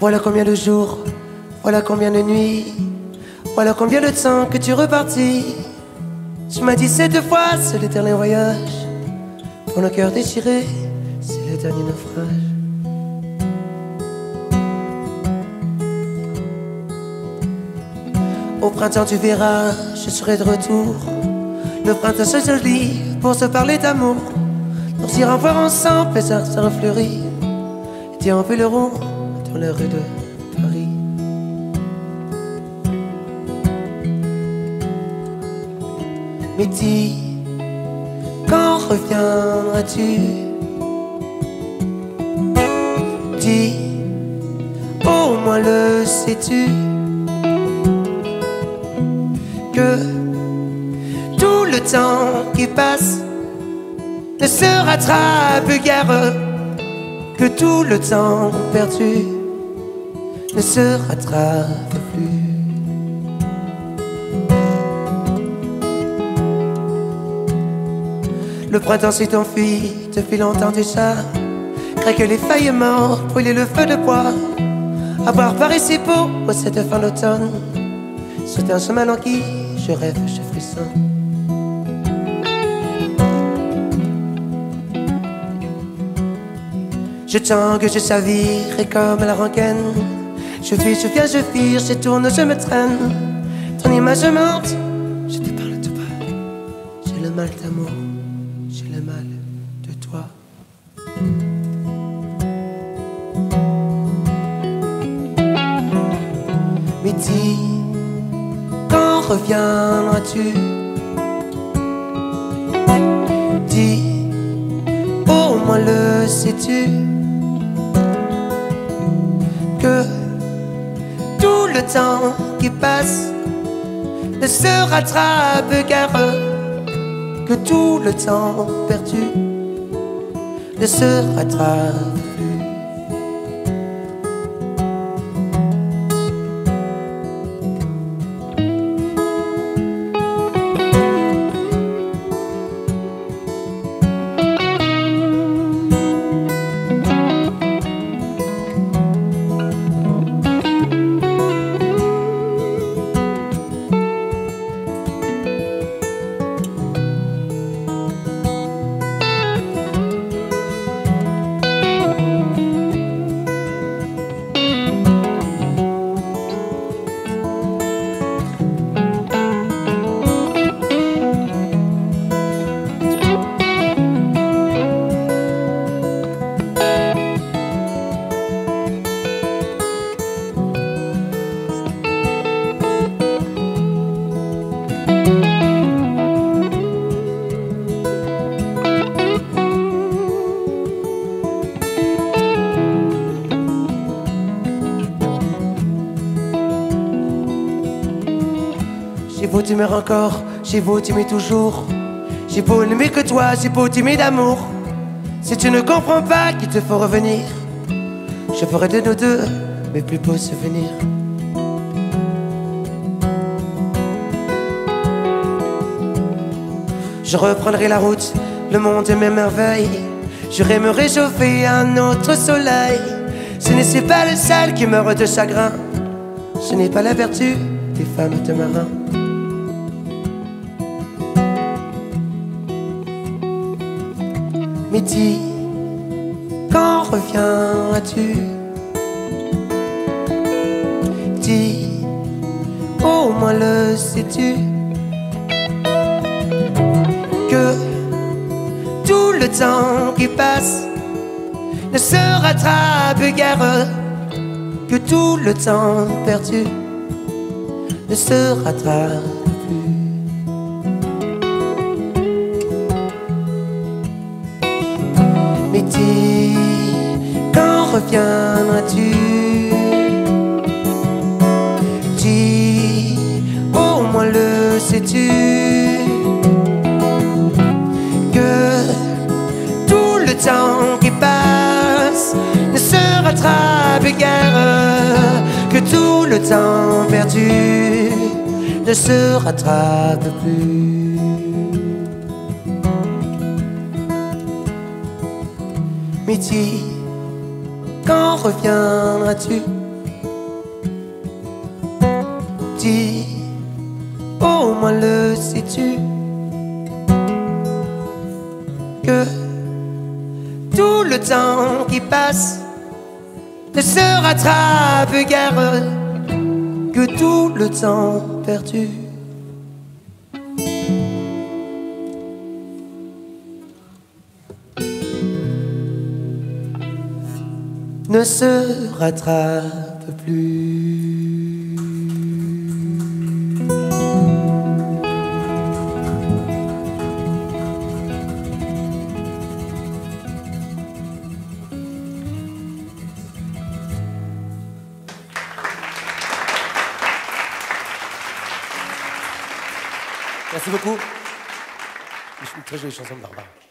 Voilà combien de jours, voilà combien de nuits, voilà combien de temps que tu repartis. Tu m'as dit cette fois, c'est l'éternel voyage. Pour nos cœurs déchirés, c'est le dernier naufrage. Au printemps, tu verras, je serai de retour. Le printemps se joli pour se parler d'amour. Nous irons voir ensemble les arts refleuris. Et déambulerons dans les rues de Paris. Mais dis, quand reviendras-tu? Dis, au moins le sais-tu? Que tout le temps qui passe ne se rattrape guère Que tout le temps perdu ne se rattrape plus Le printemps s'est enfui depuis longtemps déjà. que les feuilles mortes, brûler le feu de bois. Avoir paru si beau au cette fin d'automne. C'est un chemin en qui je rêve, je frisson. Je tangue, je savire et comme la rengaine. Je vis, je viens, je vire, je tourne, je me traîne. Ton image monte, je te parle tout bas. J'ai le mal d'amour j'ai le mal de toi. Mais dis, quand reviendras-tu Dis, au moins le sais-tu? Que le temps qui passe ne se rattrape guère que tout le temps perdu ne se rattrape J'ai beau t'aimer encore, j'ai beau t'aimer toujours. J'ai beau n'aimer que toi, j'ai beau t'aimer d'amour. Si tu ne comprends pas qu'il te faut revenir, je ferai de nos deux mes plus beaux souvenirs. Je reprendrai la route, le monde est mes merveilles. J'irai me réchauffer un autre soleil. Ce n'est pas le sel qui meurt de chagrin. Ce n'est pas la vertu des femmes de marin. Mais dis, quand reviendras-tu? Dis, au moins le sais-tu? Que tout le temps qui passe ne se rattrape guère Que tout le temps perdu ne se rattrape Dis, quand reviendras-tu? Dis, au moins le sais-tu? Que tout le temps qui passe ne se rattrape guère Que tout le temps perdu ne se rattrape plus Muti, quand reviendras-tu? Dis, au moins le sais-tu? Que tout le temps qui passe ne se rattrape guère que tout le temps perdu. Ne se rattrape plus. Merci beaucoup. Une très jolie chanson de Barbara.